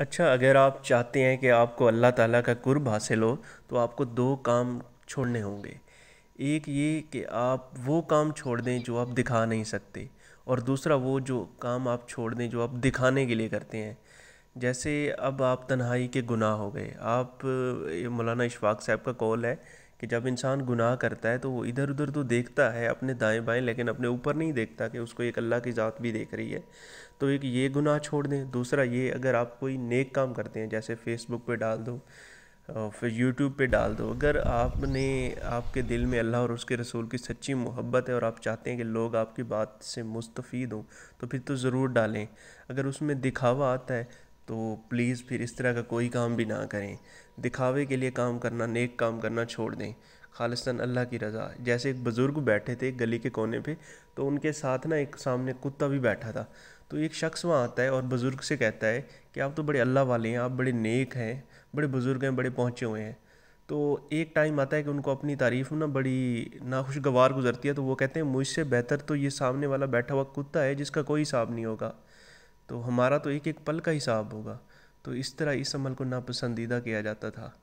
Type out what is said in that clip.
अच्छा अगर आप चाहते हैं कि आपको अल्लाह ताला का कुर्ब हासिल हो तो आपको दो काम छोड़ने होंगे। एक ये कि आप वो काम छोड़ दें जो आप दिखा नहीं सकते, और दूसरा वो जो काम आप छोड़ दें जो आप दिखाने के लिए करते हैं। जैसे अब आप तन्हाई के गुनाह हो गए। आप मौलाना इशफाक साहब का कौल है कि जब इंसान गुनाह करता है तो वो इधर उधर तो देखता है, अपने दाएँ बाएँ, लेकिन अपने ऊपर नहीं देखता कि उसको एक अल्लाह की ज़ात भी देख रही है। तो एक ये गुनाह छोड़ दें, दूसरा ये अगर आप कोई नेक काम करते हैं, जैसे फेसबुक पे डाल दो फिर यूट्यूब पे डाल दो, अगर आपने, आपके दिल में अल्लाह और उसके रसूल की सच्ची मोहब्बत है और आप चाहते हैं कि लोग आपकी बात से मुस्तफ़ हों तो फिर तो ज़रूर डालें। अगर उसमें दिखावा आता है तो प्लीज़ फिर इस तरह का कोई काम भी ना करें। दिखावे के लिए काम करना, नेक काम करना छोड़ दें। खालिस्तान अल्लाह की रज़ा। जैसे एक बुज़ुर्ग बैठे थे गली के कोने पे तो उनके साथ ना एक सामने कुत्ता भी बैठा था। तो एक शख्स वहाँ आता है और बुज़ुर्ग से कहता है कि, आप तो बड़े अल्लाह वाले हैं, आप बड़े नेक हैं, बड़े बुज़ुर्ग हैं, बड़े पहुँचे हुए हैं। तो एक टाइम आता है कि उनको अपनी तारीफ़ ना बड़ी नाखुशगवार गुजरती है तो वो कहते हैं, मुझसे बेहतर तो ये सामने वाला बैठा हुआ कुत्ता है, जिसका कोई हिसाब नहीं होगा। तो हमारा तो एक एक पल का हिसाब होगा। तो इस तरह इस अमल को नापसंदीदा किया जाता था।